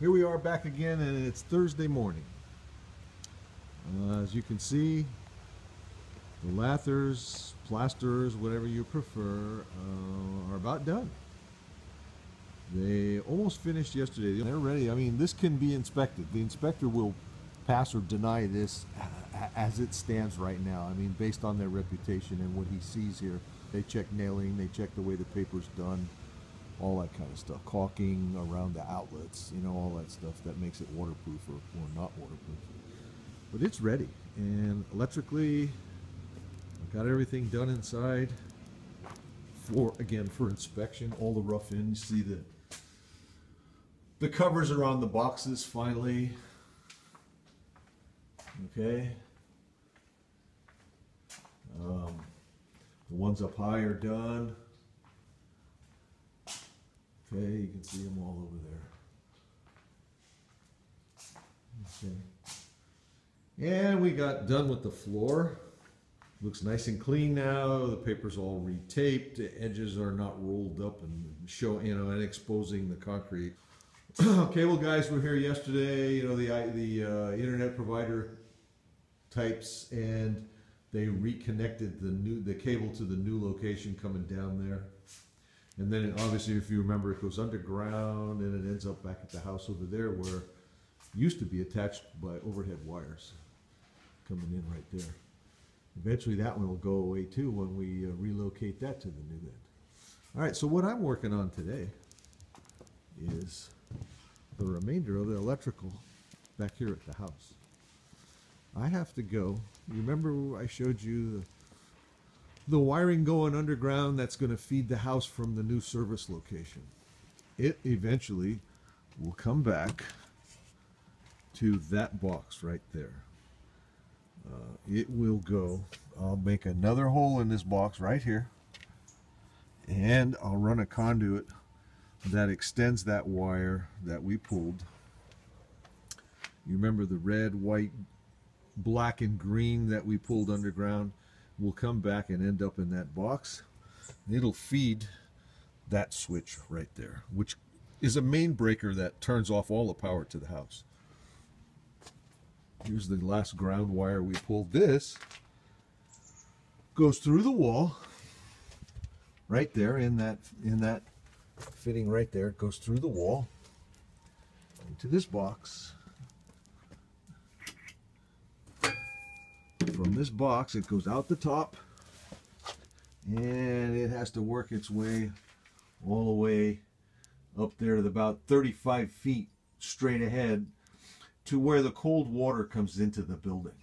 Here we are back again, and it's Thursday morning. Uh, as you can see, the lathers, plasters, whatever you prefer, uh, are about done. They almost finished yesterday. They're ready. I mean, this can be inspected. The inspector will pass or deny this as it stands right now. I mean, based on their reputation and what he sees here. They check nailing, they check the way the paper's done, all that kind of stuff. Caulking around the outlets, you know, all that stuff that makes it waterproof or, or not waterproof. But it's ready. And electrically, I've got everything done inside for, again, for inspection. All the rough you see the, the covers are on the boxes finally. Okay. Um, the ones up high are done. Okay, you can see them all over there. Okay. And we got done with the floor. Looks nice and clean now. The paper's all retaped. The edges are not rolled up and show, you know, and exposing the concrete. well, guys, we're here yesterday. You know, the the uh, internet provider types and they reconnected the new the cable to the new location coming down there. And then it, obviously, if you remember, it goes underground and it ends up back at the house over there where it used to be attached by overhead wires coming in right there. Eventually, that one will go away too when we uh, relocate that to the new end. All right, so what I'm working on today is the remainder of the electrical back here at the house. I have to go. Remember I showed you the, the wiring going underground that's going to feed the house from the new service location. It eventually will come back to that box right there. Uh, it will go. I'll make another hole in this box right here and I'll run a conduit that extends that wire that we pulled. You remember the red, white, black and green that we pulled underground will come back and end up in that box. It'll feed that switch right there, which is a main breaker that turns off all the power to the house. Here's the last ground wire we pulled. This goes through the wall right there in that in that fitting right there. It goes through the wall into this box from this box, it goes out the top and it has to work its way all the way up there to about 35 feet straight ahead to where the cold water comes into the building.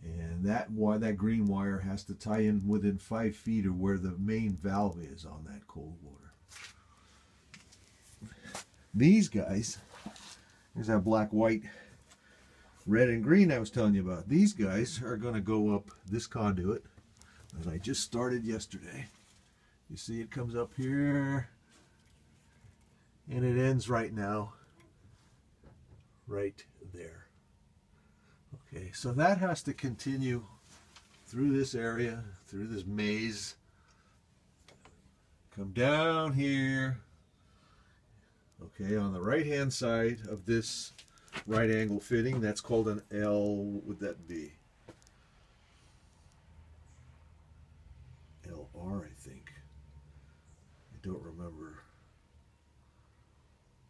And that why that green wire has to tie in within five feet of where the main valve is on that cold water. These guys, there's that black white red and green I was telling you about. These guys are going to go up this conduit that I just started yesterday. You see it comes up here and it ends right now right there. Okay, so that has to continue through this area, through this maze, come down here, okay, on the right hand side of this right angle fitting. That's called an L, what would that be? LR, I think. I don't remember.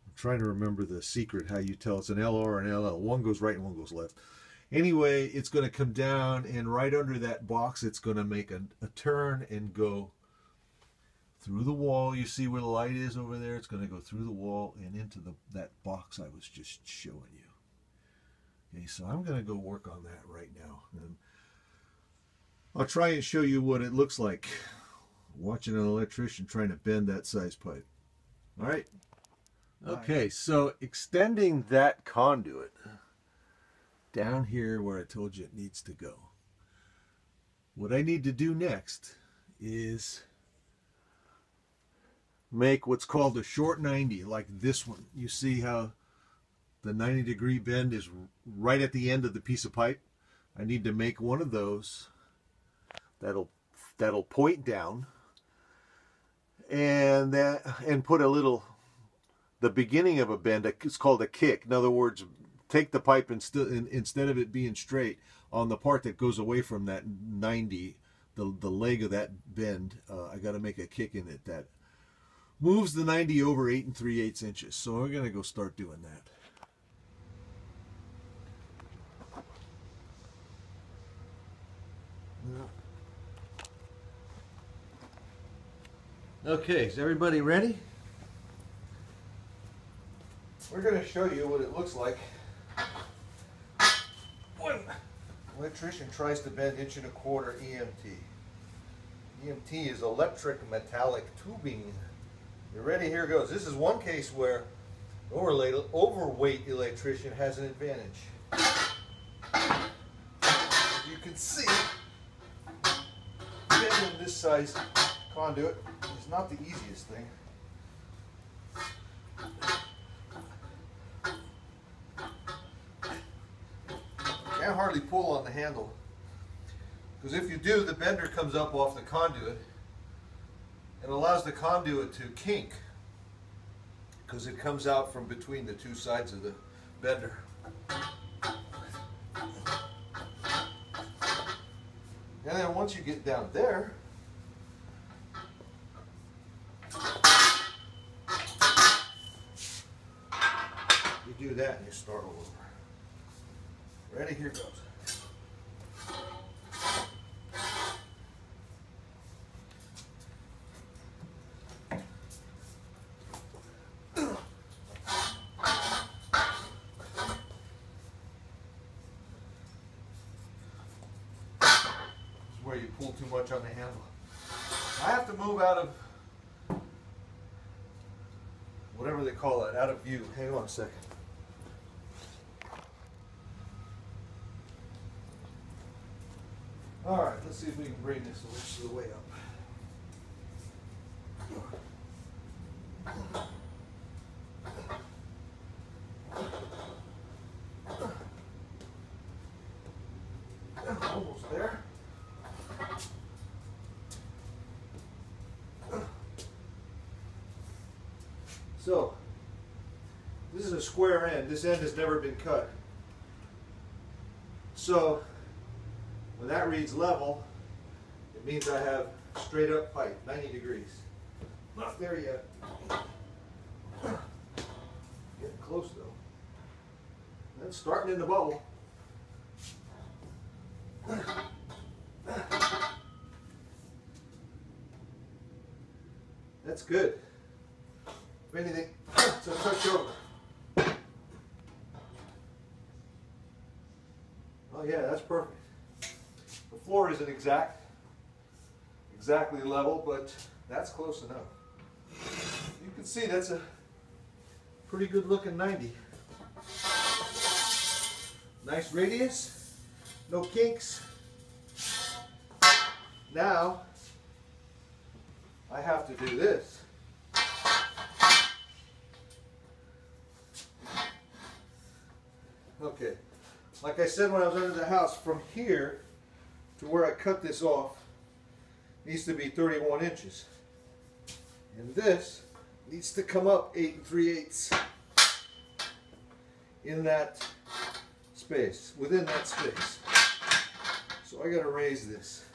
I'm trying to remember the secret, how you tell it's an LR and LL. One goes right and one goes left. Anyway, it's going to come down and right under that box, it's going to make a, a turn and go through the wall. You see where the light is over there? It's going to go through the wall and into the that box I was just showing you. Okay, so I'm going to go work on that right now. And I'll try and show you what it looks like watching an electrician trying to bend that size pipe. All right. Okay, so extending that conduit down here where I told you it needs to go. What I need to do next is make what's called a short 90 like this one. You see how the 90 degree bend is right at the end of the piece of pipe. I need to make one of those that'll that'll point down and that and put a little the beginning of a bend. It's called a kick. In other words, take the pipe and still instead of it being straight on the part that goes away from that 90, the the leg of that bend. Uh, I got to make a kick in it that moves the 90 over eight and three eighths inches. So we're gonna go start doing that. Okay, is everybody ready? We're going to show you what it looks like when electrician tries to bend inch and a quarter EMT. EMT is electric metallic tubing. You ready? Here goes. This is one case where overweight electrician has an advantage. As you can see, bending this size conduit is not the easiest thing. Can't hardly pull on the handle. Because if you do, the bender comes up off the conduit and allows the conduit to kink because it comes out from between the two sides of the bender. And then once you get down there, you do that and you start all over. Ready? Here goes. where you pull too much on the handle. I have to move out of whatever they call it, out of view. Hang on a second. All right, let's see if we can bring this the rest of the way up. Almost there. So, this is a square end. This end has never been cut. So, when that reads level, it means I have straight up pipe, 90 degrees. Not there yet. Getting close though. That's starting in the bubble. That's good. Anything, touch over. Oh yeah, that's perfect The floor isn't exact, exactly level, but that's close enough. You can see that's a pretty good looking 90. Nice radius, no kinks. Now, I have to do this. Okay, like I said when I was under the house, from here to where I cut this off needs to be 31 inches. And this needs to come up 8 and 3 eighths in that space, within that space. So I got to raise this.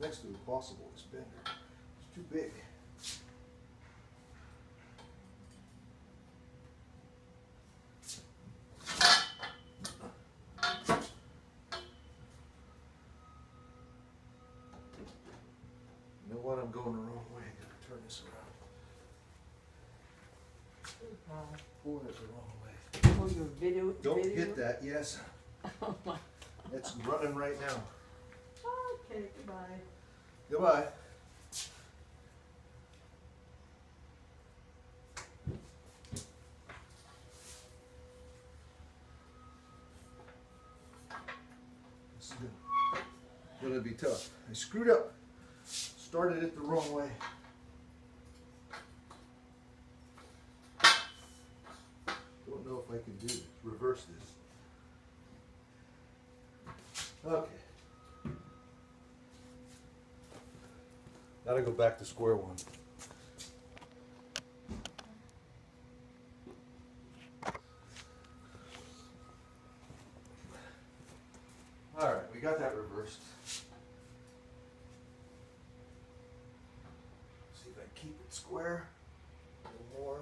Next to impossible, this bender. It's too big. Around. Pull it the wrong way. Oh, your video, Don't video? hit that, yes. Oh, my. It's running right now. Okay, goodbye. Goodbye. This is gonna, gonna be tough. I screwed up started it the wrong way. Know if I can do this. Reverse this. Okay. Gotta go back to square one. first. See if I keep it square. A little more.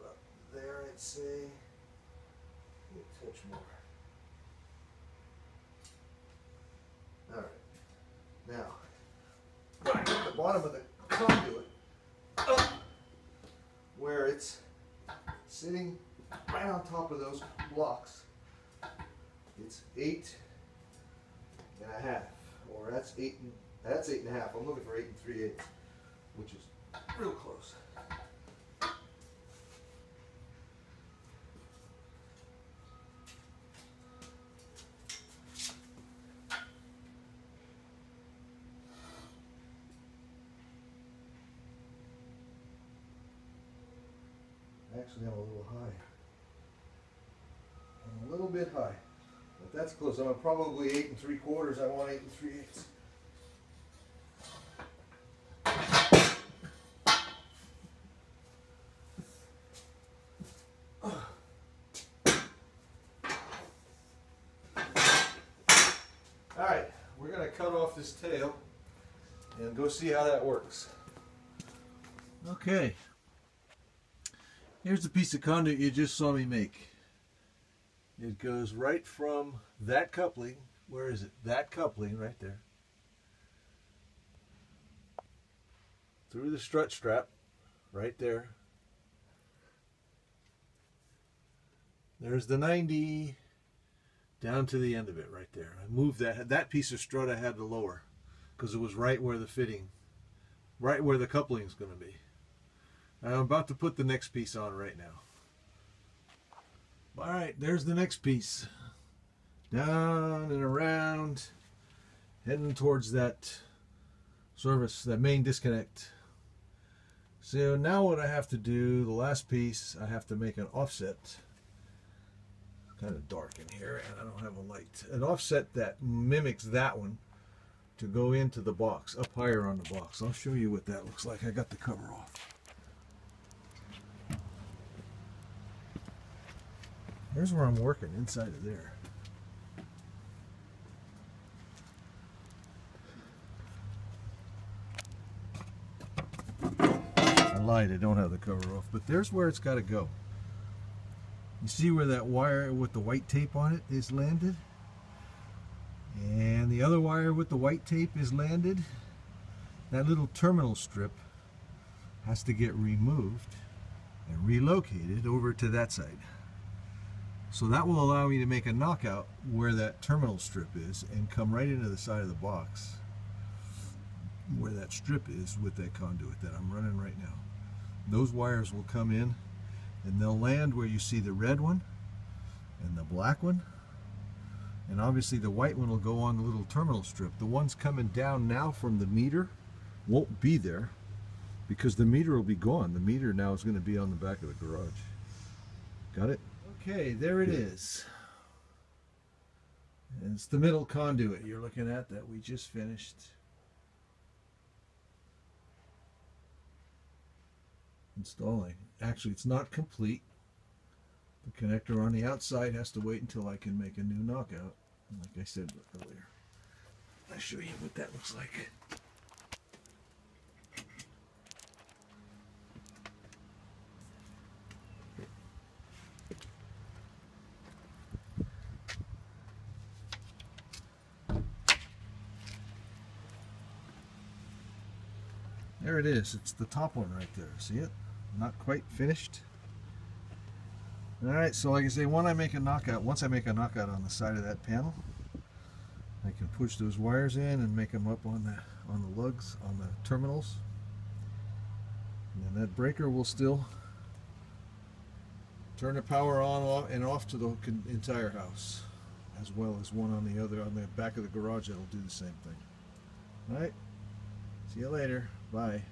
About there, I'd say. A touch more. All right. Now, at the bottom of the conduit, where it's sitting right on top of those blocks, it's eight and a half, or that's eight and that's eight and a half. I'm looking for eight and three eighths, which is real close. Actually, I'm a little high. I'm a little bit high, but that's close. I'm probably eight and three quarters. I want eight and three eighths. All right, we're gonna cut off this tail and go see how that works. Okay. Here's the piece of conduit you just saw me make. It goes right from that coupling, where is it? That coupling right there. Through the strut strap, right there. There's the 90 down to the end of it right there. I moved that that piece of strut I had to lower because it was right where the fitting, right where the coupling is going to be. I'm about to put the next piece on right now. All right, there's the next piece. Down and around, heading towards that service, that main disconnect. So now what I have to do, the last piece, I have to make an offset. Kind of dark in here and I don't have a light. An offset that mimics that one to go into the box, up higher on the box. I'll show you what that looks like. I got the cover off. Here's where I'm working, inside of there. I lied, I don't have the cover off, but there's where it's got to go. You see where that wire with the white tape on it is landed? And the other wire with the white tape is landed? That little terminal strip has to get removed and relocated over to that side. So that will allow me to make a knockout where that terminal strip is and come right into the side of the box where that strip is with that conduit that I'm running right now. Those wires will come in and they'll land where you see the red one and the black one and obviously the white one will go on the little terminal strip. The ones coming down now from the meter won't be there because the meter will be gone. The meter now is going to be on the back of the garage. Got it? Okay, there it is. And it's the middle conduit you're looking at that we just finished. Installing. Actually, it's not complete. The connector on the outside has to wait until I can make a new knockout. Like I said earlier. I'll show you what that looks like. It is. It's the top one right there. See it? Not quite finished. Alright, so like I say, when I make a knockout, once I make a knockout on the side of that panel, I can push those wires in and make them up on the on the lugs, on the terminals. And then that breaker will still turn the power on and off to the entire house, as well as one on the other on the back of the garage that'll do the same thing. Alright, see you later. Bye.